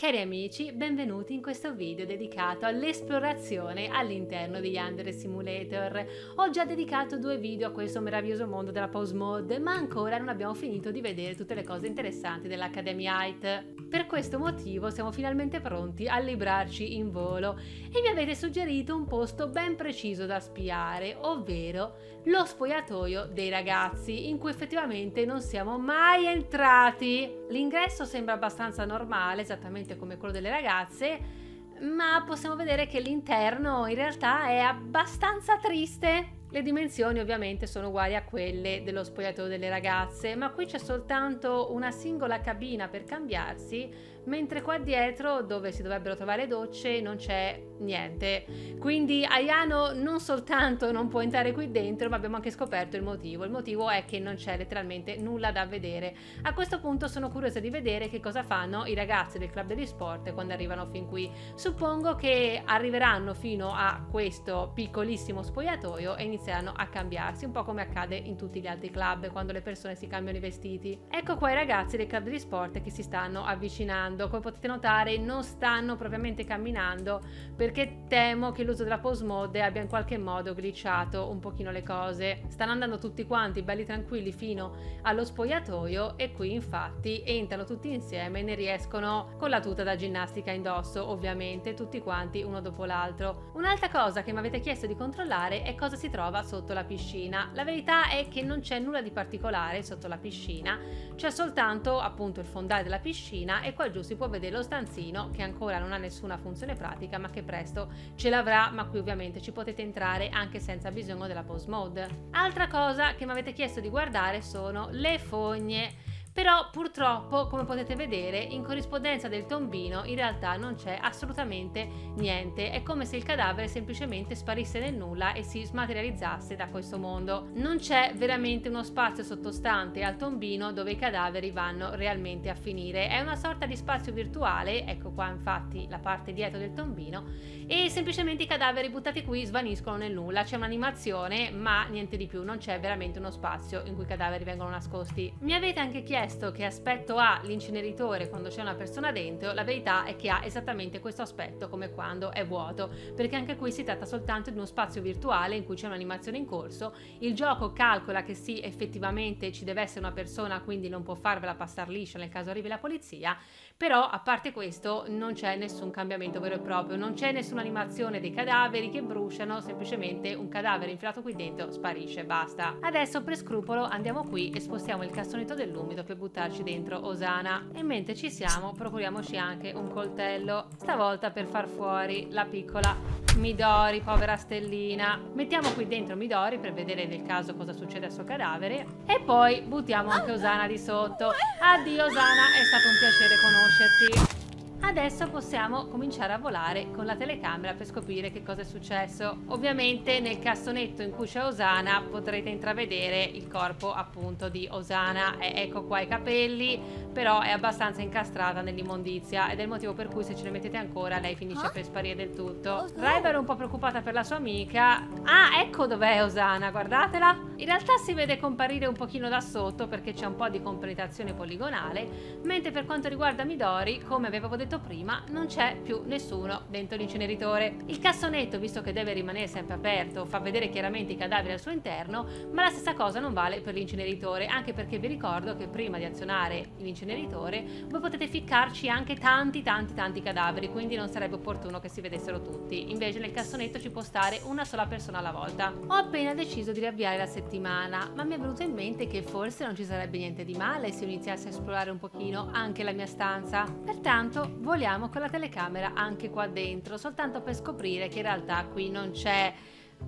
Cari amici, benvenuti in questo video dedicato all'esplorazione all'interno di Yandere Simulator. Ho già dedicato due video a questo meraviglioso mondo della pause mode, ma ancora non abbiamo finito di vedere tutte le cose interessanti dell'Academy Height. Per questo motivo siamo finalmente pronti a librarci in volo e mi avete suggerito un posto ben preciso da spiare, ovvero lo spogliatoio dei ragazzi, in cui effettivamente non siamo mai entrati. L'ingresso sembra abbastanza normale, esattamente esattamente come quello delle ragazze, ma possiamo vedere che l'interno in realtà è abbastanza triste. Le dimensioni ovviamente sono uguali a quelle dello spogliatoio delle ragazze, ma qui c'è soltanto una singola cabina per cambiarsi, mentre qua dietro, dove si dovrebbero trovare docce, non c'è niente. Quindi Ayano non soltanto non può entrare qui dentro, ma abbiamo anche scoperto il motivo. Il motivo è che non c'è letteralmente nulla da vedere. A questo punto sono curiosa di vedere che cosa fanno i ragazzi del club degli sport quando arrivano fin qui. Suppongo che arriveranno fino a questo piccolissimo spogliatoio e inizieranno a cambiarsi, un po' come accade in tutti gli altri club quando le persone si cambiano i vestiti. Ecco qua i ragazzi del club degli sport che si stanno avvicinando. Come potete notare non stanno propriamente camminando per perché temo che l'uso della pause mode abbia in qualche modo glitchato un pochino le cose. Stanno andando tutti quanti belli tranquilli fino allo spogliatoio e qui infatti entrano tutti insieme e ne riescono con la tuta da ginnastica indosso, ovviamente tutti quanti uno dopo l'altro. Un'altra cosa che mi avete chiesto di controllare è cosa si trova sotto la piscina. La verità è che non c'è nulla di particolare sotto la piscina, c'è soltanto appunto il fondale della piscina e qua giù si può vedere lo stanzino che ancora non ha nessuna funzione pratica ma che presto ce l'avrà, ma qui ovviamente ci potete entrare anche senza bisogno della post mode. Altra cosa che mi avete chiesto di guardare sono le fogne però purtroppo, come potete vedere, in corrispondenza del tombino in realtà non c'è assolutamente niente. È come se il cadavere semplicemente sparisse nel nulla e si smaterializzasse da questo mondo. Non c'è veramente uno spazio sottostante al tombino dove i cadaveri vanno realmente a finire. È una sorta di spazio virtuale, ecco qua infatti la parte dietro del tombino, e semplicemente i cadaveri buttati qui svaniscono nel nulla. C'è un'animazione, ma niente di più, non c'è veramente uno spazio in cui i cadaveri vengono nascosti. Mi avete anche chiesto chiesto che aspetto ha l'inceneritore quando c'è una persona dentro, la verità è che ha esattamente questo aspetto come quando è vuoto, perché anche qui si tratta soltanto di uno spazio virtuale in cui c'è un'animazione in corso, il gioco calcola che sì, effettivamente ci deve essere una persona, quindi non può farvela passare liscia nel caso arrivi la polizia, però a parte questo non c'è nessun cambiamento vero e proprio, non c'è nessuna animazione dei cadaveri che bruciano, semplicemente un cadavere infilato qui dentro sparisce, basta. Adesso per scrupolo andiamo qui e spostiamo il cassonetto dell'umido per buttarci dentro Osana e mentre ci siamo procuriamoci anche un coltello, stavolta per far fuori la piccola Midori, povera stellina. Mettiamo qui dentro Midori per vedere nel caso cosa succede al suo cadavere. E poi buttiamo anche Osana di sotto. Addio Osana, è stato un piacere conoscerti. Adesso possiamo cominciare a volare con la telecamera per scoprire che cosa è successo. Ovviamente nel cassonetto in cui c'è Osana potrete intravedere il corpo appunto di Osana. E ecco qua i capelli, però è abbastanza incastrata nell'immondizia ed è il motivo per cui se ce ne mettete ancora lei finisce ah? per sparire del tutto. Oh, River è un po' preoccupata per la sua amica. Ah, ecco dov'è Osana, guardatela. In realtà si vede comparire un pochino da sotto perché c'è un po' di compenetrazione poligonale, mentre per quanto riguarda Midori, come avevo detto detto prima, non c'è più nessuno dentro l'inceneritore. Il cassonetto, visto che deve rimanere sempre aperto, fa vedere chiaramente i cadaveri al suo interno, ma la stessa cosa non vale per l'inceneritore, anche perché vi ricordo che prima di azionare l'inceneritore voi potete ficcarci anche tanti tanti tanti cadaveri, quindi non sarebbe opportuno che si vedessero tutti. Invece nel cassonetto ci può stare una sola persona alla volta. Ho appena deciso di riavviare la settimana, ma mi è venuto in mente che forse non ci sarebbe niente di male se io iniziassi a esplorare un pochino anche la mia stanza. Pertanto voliamo con la telecamera anche qua dentro, soltanto per scoprire che in realtà qui non c'è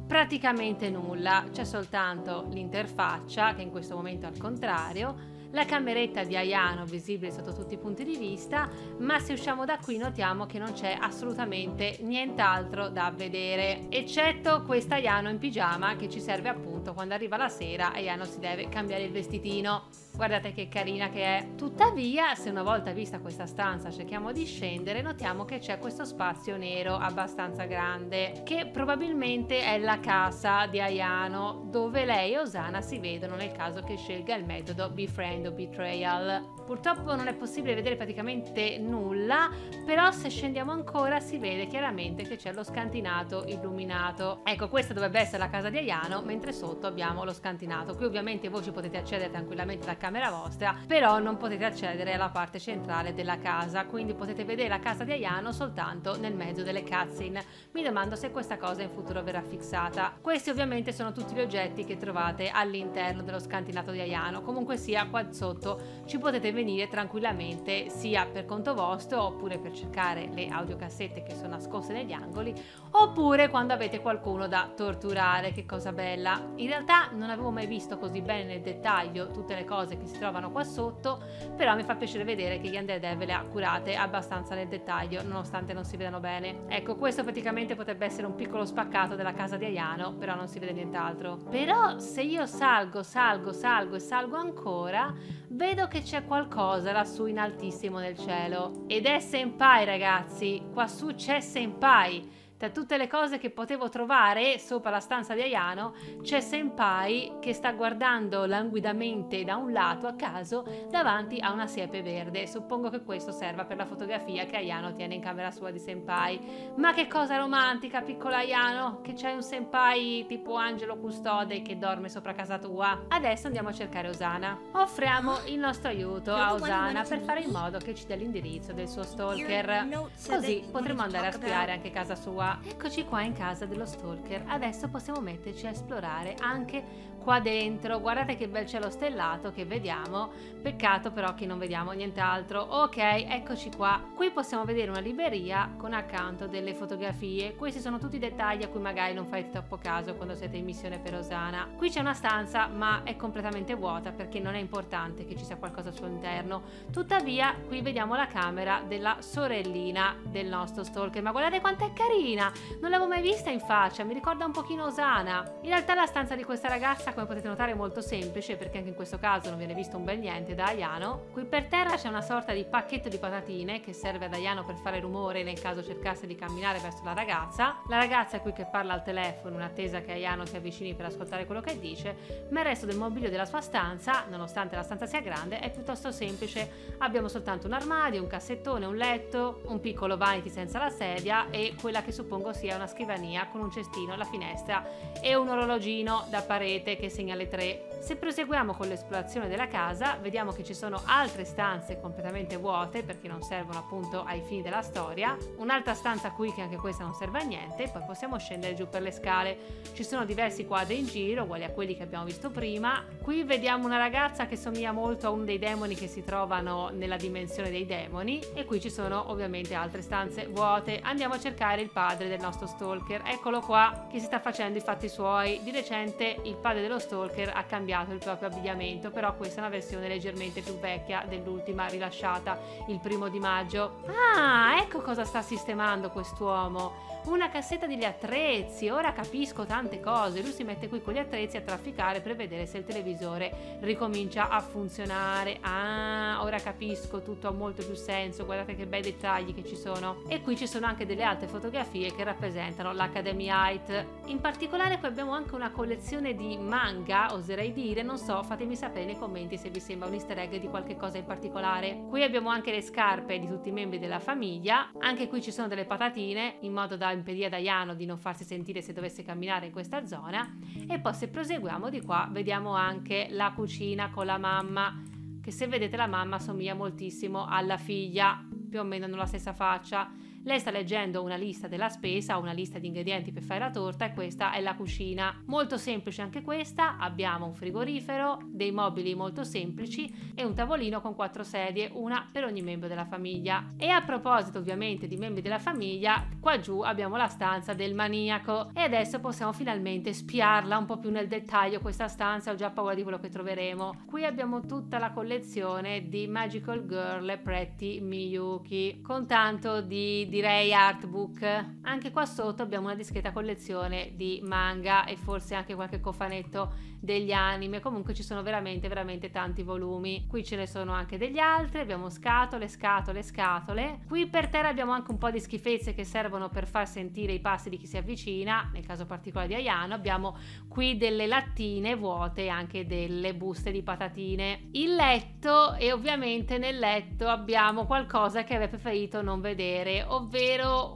praticamente nulla, c'è soltanto l'interfaccia che in questo momento è al contrario, la cameretta di Ayano visibile sotto tutti i punti di vista, ma se usciamo da qui notiamo che non c'è assolutamente nient'altro da vedere, eccetto questa Ayano in pigiama che ci serve appunto quando arriva la sera e Ayano si deve cambiare il vestitino. Guardate che carina che è. Tuttavia, se una volta vista questa stanza cerchiamo di scendere, notiamo che c'è questo spazio nero abbastanza grande, che probabilmente è la casa di Ayano, dove lei e Osana si vedono nel caso che scelga il metodo Befriend o Betrayal. Purtroppo non è possibile vedere praticamente nulla, però se scendiamo ancora si vede chiaramente che c'è lo scantinato illuminato. Ecco, questa dovrebbe essere la casa di Ayano, mentre sotto abbiamo lo scantinato. Qui ovviamente voi ci potete accedere tranquillamente alla camera vostra, però non potete accedere alla parte centrale della casa, quindi potete vedere la casa di Ayano soltanto nel mezzo delle cutscene. Mi domando se questa cosa in futuro verrà fissata. Questi ovviamente sono tutti gli oggetti che trovate all'interno dello scantinato di Ayano. Comunque sia, qua sotto ci potete venire tranquillamente sia per conto vostro oppure per cercare le audiocassette che sono nascoste negli angoli oppure quando avete qualcuno da torturare, che cosa bella. In realtà non avevo mai visto così bene nel dettaglio tutte le cose che si trovano qua sotto, però mi fa piacere vedere che Undead Devil le ha curate abbastanza nel dettaglio, nonostante non si vedano bene. Ecco, questo praticamente potrebbe essere un piccolo spaccato della casa di Ayano, però non si vede nient'altro. Però se io salgo, salgo, salgo e salgo ancora, vedo che c'è qualcosa lassù in altissimo nel cielo. Ed è Senpai, ragazzi. Quassù c'è Senpai tra tutte le cose che potevo trovare sopra la stanza di Ayano c'è Senpai che sta guardando languidamente da un lato a caso davanti a una siepe verde. Suppongo che questo serva per la fotografia che Ayano tiene in camera sua di Senpai. Ma che cosa romantica, piccola Ayano, che c'è un Senpai tipo angelo custode che dorme sopra casa tua. Adesso andiamo a cercare Osana. Offriamo il nostro aiuto a Osana per fare in modo che ci dia l'indirizzo del suo stalker. Così potremo andare a spiare anche casa sua eccoci qua in casa dello stalker. Adesso possiamo metterci a esplorare anche qua dentro. Guardate che bel cielo stellato che vediamo. Peccato però che non vediamo nient'altro. Ok, eccoci qua. Qui possiamo vedere una libreria con accanto delle fotografie. Questi sono tutti dettagli a cui magari non fate troppo caso quando siete in missione per Osana. Qui c'è una stanza ma è completamente vuota perché non è importante che ci sia qualcosa al suo interno. Tuttavia qui vediamo la camera della sorellina del nostro stalker. Ma guardate quanto è carina! Non l'avevo mai vista in faccia, mi ricorda un pochino Osana. In realtà la stanza di questa ragazza come potete notare è molto semplice perché anche in questo caso non viene visto un bel niente da Ayano. Qui per terra c'è una sorta di pacchetto di patatine che serve ad Ayano per fare rumore nel caso cercasse di camminare verso la ragazza. La ragazza è qui che parla al telefono in attesa che Ayano si avvicini per ascoltare quello che dice, ma il resto del mobilio della sua stanza, nonostante la stanza sia grande, è piuttosto semplice. Abbiamo soltanto un armadio, un cassettone, un letto, un piccolo vanity senza la sedia e quella che suppongo sia una scrivania con un cestino, la finestra e un orologino da parete che segna le 3. Se proseguiamo con l'esplorazione della casa, vediamo che ci sono altre stanze completamente vuote perché non servono appunto ai fini della storia, un'altra stanza qui che anche questa non serve a niente, poi possiamo scendere giù per le scale. Ci sono diversi quadri in giro, uguali a quelli che abbiamo visto prima. Qui vediamo una ragazza che somiglia molto a uno dei demoni che si trovano nella dimensione dei demoni e qui ci sono ovviamente altre stanze vuote. Andiamo a cercare il padre del nostro stalker. Eccolo qua che si sta facendo i fatti suoi. Di recente il padre dello stalker ha cambiato il proprio abbigliamento, però questa è una versione leggermente più vecchia dell'ultima rilasciata il primo di maggio. Ah, ecco cosa sta sistemando quest'uomo una cassetta degli attrezzi, ora capisco tante cose, lui si mette qui con gli attrezzi a trafficare per vedere se il televisore ricomincia a funzionare, ah, ora capisco, tutto ha molto più senso, guardate che bei dettagli che ci sono. E qui ci sono anche delle altre fotografie che rappresentano l'Academy Height. In particolare qui abbiamo anche una collezione di manga, oserei dire, non so, fatemi sapere nei commenti se vi sembra un easter egg di qualche cosa in particolare. Qui abbiamo anche le scarpe di tutti i membri della famiglia, anche qui ci sono delle patatine in modo da impedire a Diano di non farsi sentire se dovesse camminare in questa zona. E poi se proseguiamo di qua vediamo anche la cucina con la mamma che se vedete la mamma somiglia moltissimo alla figlia più o meno hanno la stessa faccia lei sta leggendo una lista della spesa, una lista di ingredienti per fare la torta e questa è la cucina. Molto semplice anche questa, abbiamo un frigorifero, dei mobili molto semplici e un tavolino con quattro sedie, una per ogni membro della famiglia. E a proposito ovviamente di membri della famiglia, qua giù abbiamo la stanza del maniaco e adesso possiamo finalmente spiarla un po' più nel dettaglio questa stanza, ho già paura di quello che troveremo. Qui abbiamo tutta la collezione di Magical Girl Pretty Miyuki con tanto di direi artbook. Anche qua sotto abbiamo una discreta collezione di manga e forse anche qualche cofanetto degli anime. Comunque ci sono veramente, veramente tanti volumi. Qui ce ne sono anche degli altri. Abbiamo scatole, scatole, scatole. Qui per terra abbiamo anche un po' di schifezze che servono per far sentire i passi di chi si avvicina. Nel caso particolare di Ayano abbiamo qui delle lattine vuote e anche delle buste di patatine. Il letto e ovviamente nel letto abbiamo qualcosa che avrei preferito non vedere, ovvero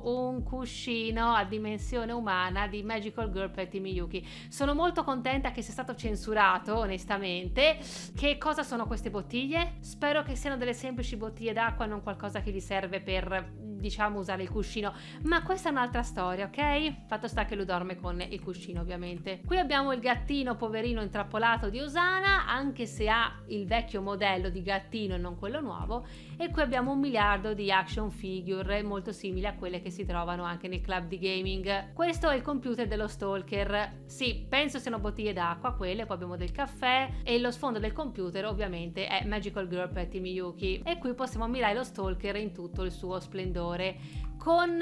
un cuscino a dimensione umana di Magical Girl Petty Miyuki. Sono molto contenta che sia stato censurato, onestamente. Che cosa sono queste bottiglie? Spero che siano delle semplici bottiglie d'acqua, non qualcosa che gli serve per diciamo usare il cuscino ma questa è un'altra storia ok fatto sta che lui dorme con il cuscino ovviamente qui abbiamo il gattino poverino intrappolato di Osana anche se ha il vecchio modello di gattino e non quello nuovo e qui abbiamo un miliardo di action figure molto simili a quelle che si trovano anche nel club di gaming. Questo è il computer dello stalker. Sì penso siano bottiglie d'acqua quelle poi abbiamo del caffè e lo sfondo del computer ovviamente è Magical Girl Petty Miyuki e qui possiamo ammirare lo stalker in tutto il suo splendore. Con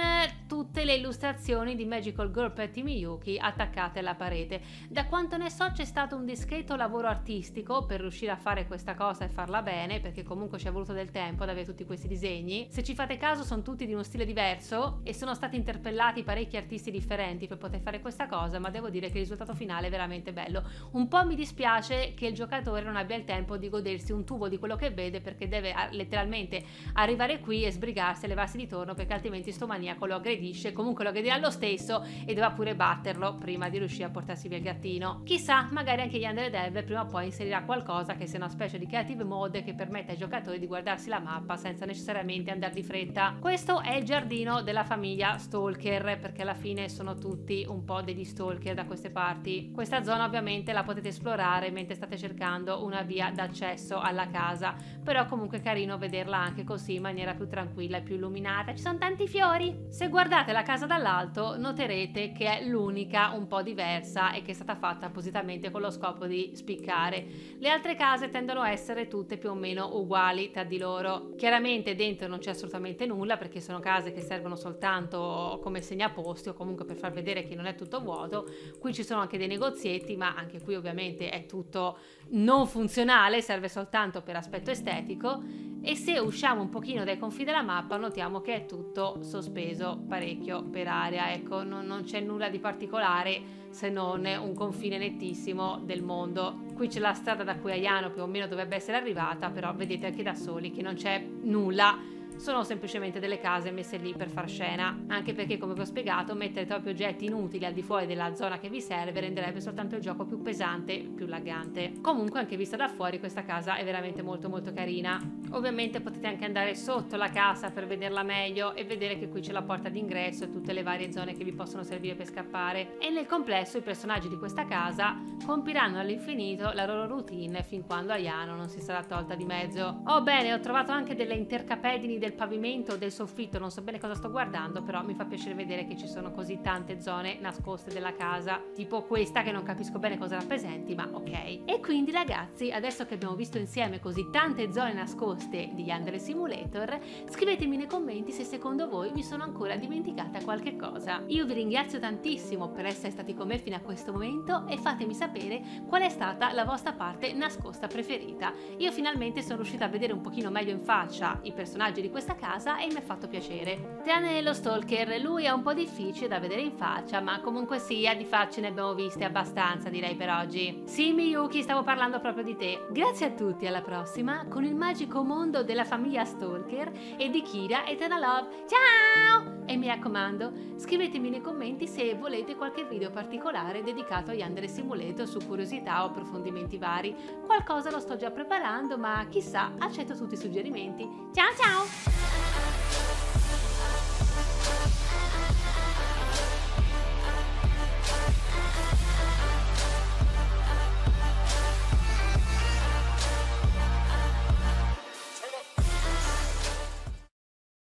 tutte le illustrazioni di Magical Girl Petty Miyuki attaccate alla parete. Da quanto ne so c'è stato un discreto lavoro artistico per riuscire a fare questa cosa e farla bene, perché comunque ci è voluto del tempo ad avere tutti questi disegni. Se ci fate caso sono tutti di uno stile diverso e sono stati interpellati parecchi artisti differenti per poter fare questa cosa, ma devo dire che il risultato finale è veramente bello. Un po' mi dispiace che il giocatore non abbia il tempo di godersi un tubo di quello che vede perché deve letteralmente arrivare qui e sbrigarsi e levarsi di torno perché altrimenti sto maniaco lo aggredisce, comunque lo aggredirà lo stesso e dovrà pure batterlo prima di riuscire a portarsi via il gattino. Chissà, magari anche Yandere Dev prima o poi inserirà qualcosa che sia una specie di creative mode che permette ai giocatori di guardarsi la mappa senza necessariamente andare di fretta. Questo è il giardino della famiglia Stalker, perché alla fine sono tutti un po' degli stalker da queste parti. Questa zona ovviamente la potete esplorare mentre state cercando una via d'accesso alla casa, però comunque è carino vederla anche così in maniera più tranquilla e più illuminata. Ci sono tanti fiori. Se guardate la casa dall'alto noterete che è l'unica un po' diversa e che è stata fatta appositamente con lo scopo di spiccare. Le altre case tendono a essere tutte più o meno uguali tra di loro. Chiaramente dentro non c'è assolutamente nulla perché sono case che servono soltanto come segnaposti o comunque per far vedere che non è tutto vuoto. Qui ci sono anche dei negozietti ma anche qui ovviamente è tutto non funzionale, serve soltanto per aspetto estetico e se usciamo un pochino dai confini della mappa notiamo che è tutto sospeso parecchio per area, ecco non, non c'è nulla di particolare se non un confine nettissimo del mondo. Qui c'è la strada da cui Ayano più o meno dovrebbe essere arrivata, però vedete anche da soli che non c'è nulla sono semplicemente delle case messe lì per far scena, anche perché come vi ho spiegato mettere troppi oggetti inutili al di fuori della zona che vi serve renderebbe soltanto il gioco più pesante, più laggante. Comunque anche vista da fuori questa casa è veramente molto molto carina. Ovviamente potete anche andare sotto la casa per vederla meglio e vedere che qui c'è la porta d'ingresso e tutte le varie zone che vi possono servire per scappare. E nel complesso i personaggi di questa casa compiranno all'infinito la loro routine fin quando Ayano non si sarà tolta di mezzo. Oh bene, ho trovato anche delle intercapedini del pavimento o del soffitto, non so bene cosa sto guardando, però mi fa piacere vedere che ci sono così tante zone nascoste della casa, tipo questa che non capisco bene cosa rappresenti, ma ok. E quindi ragazzi, adesso che abbiamo visto insieme così tante zone nascoste di Yandere Simulator, scrivetemi nei commenti se secondo voi mi sono ancora dimenticata qualche cosa. Io vi ringrazio tantissimo per essere stati con me fino a questo momento e fatemi sapere qual è stata la vostra parte nascosta preferita. Io finalmente sono riuscita a vedere un pochino meglio in faccia i personaggi di questa casa e mi ha fatto piacere. Tranne lo stalker, lui è un po' difficile da vedere in faccia, ma comunque sia di facce ne abbiamo viste abbastanza direi per oggi. Sì Miyuki, stavo parlando proprio di te. Grazie a tutti, alla prossima con il magico mondo della famiglia Stalker e di Kira e Tena Love. Ciao! E mi raccomando, scrivetemi nei commenti se volete qualche video particolare dedicato a Yandere Simulator su curiosità o approfondimenti vari. Qualcosa lo sto già preparando, ma chissà, accetto tutti i suggerimenti. Ciao ciao!